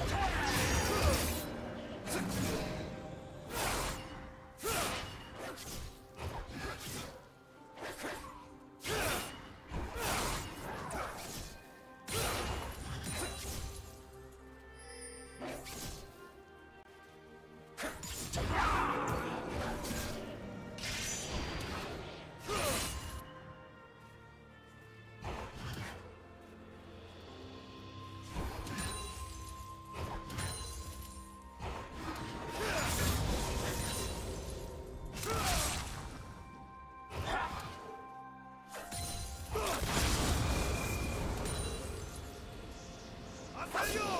Attack! Blood.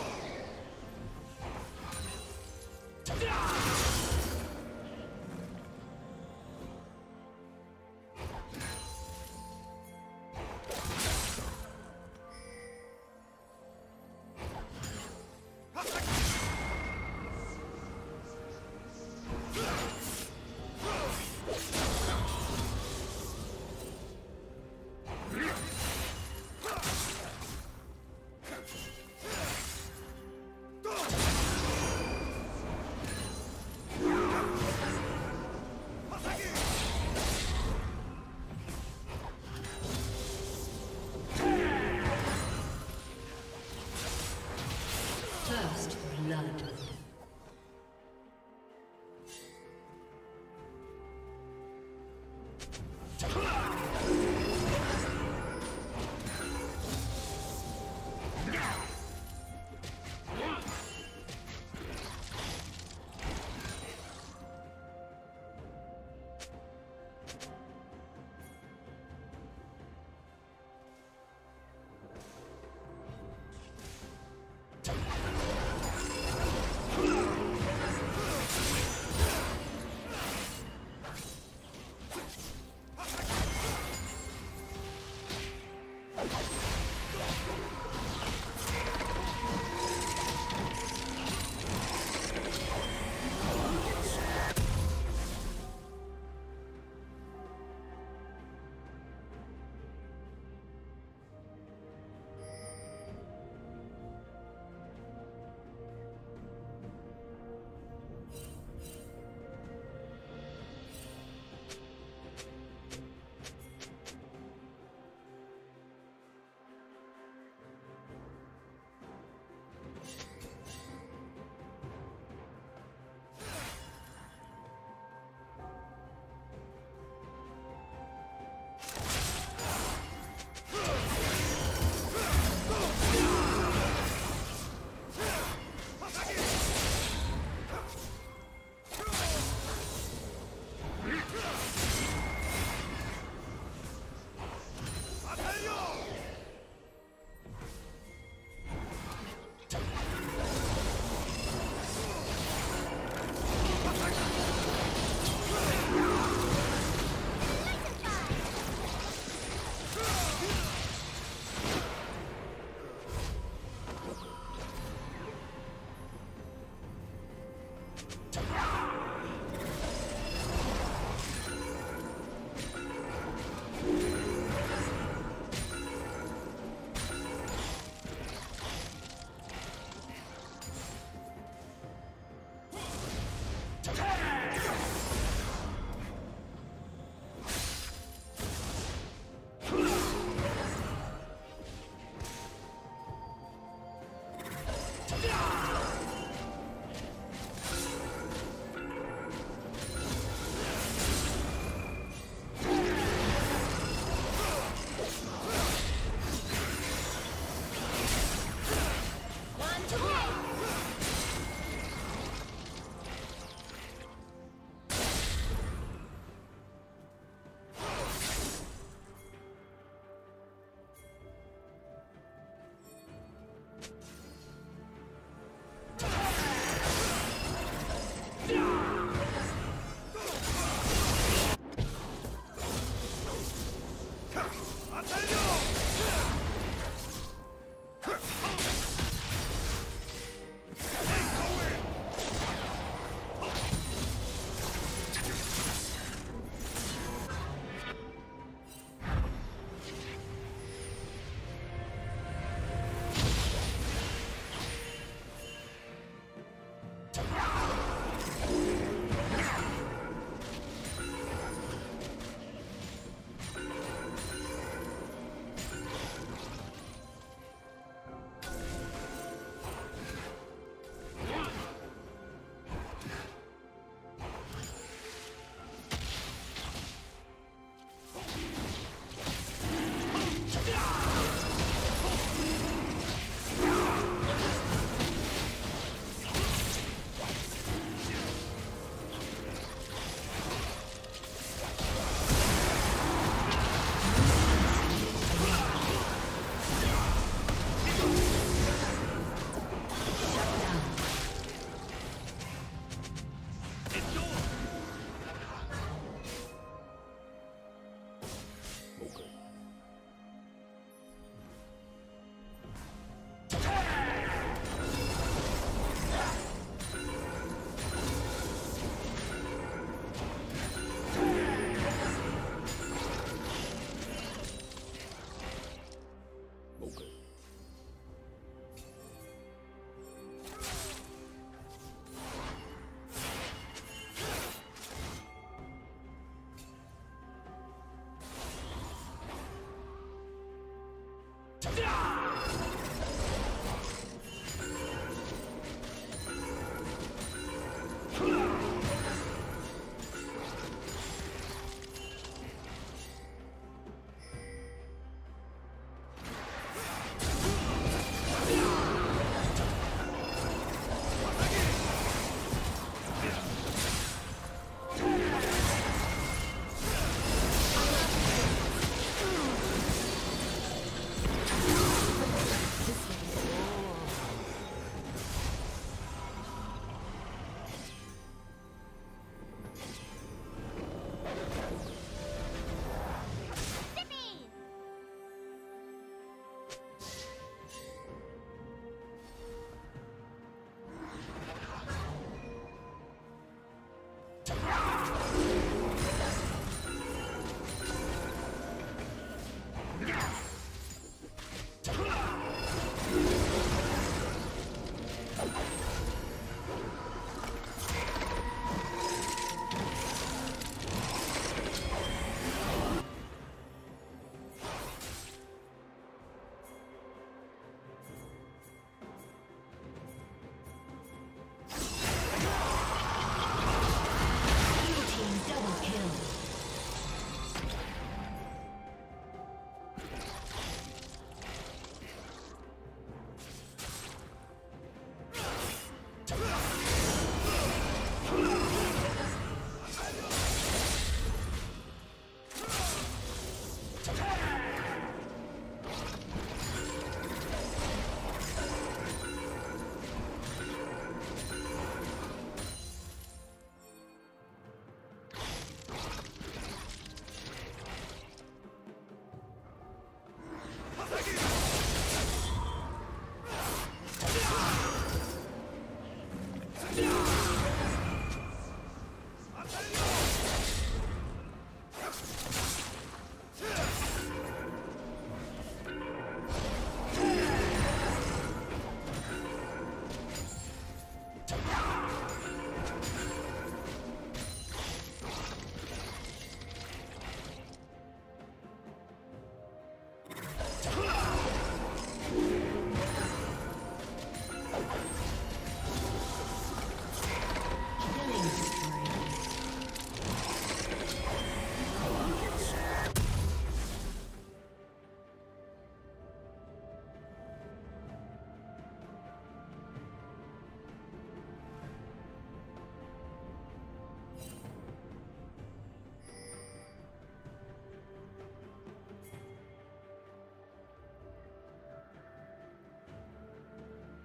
time.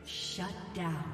Shut down.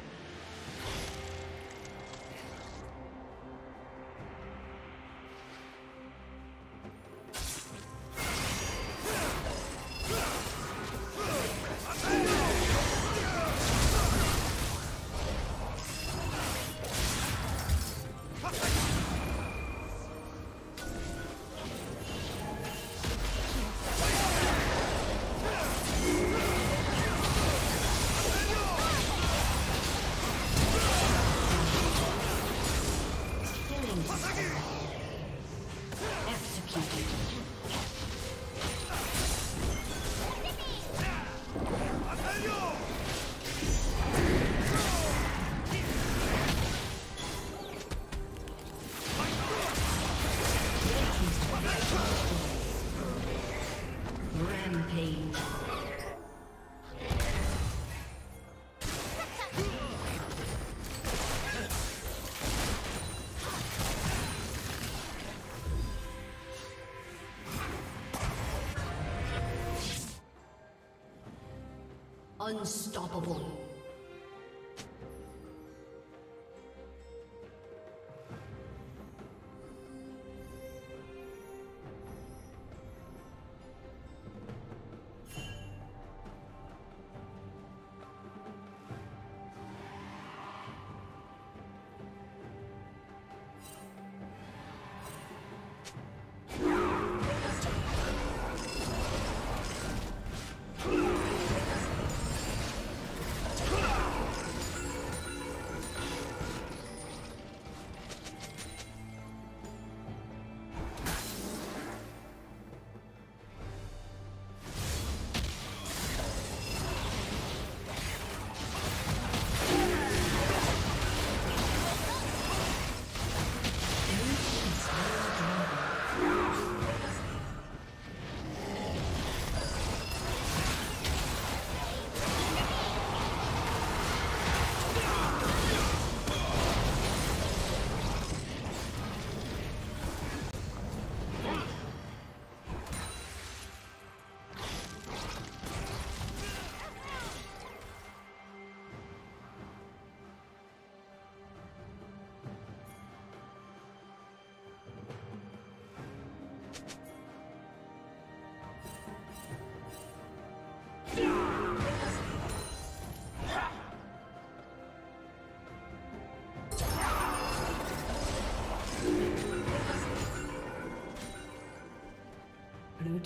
Unstoppable.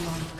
Bloodline.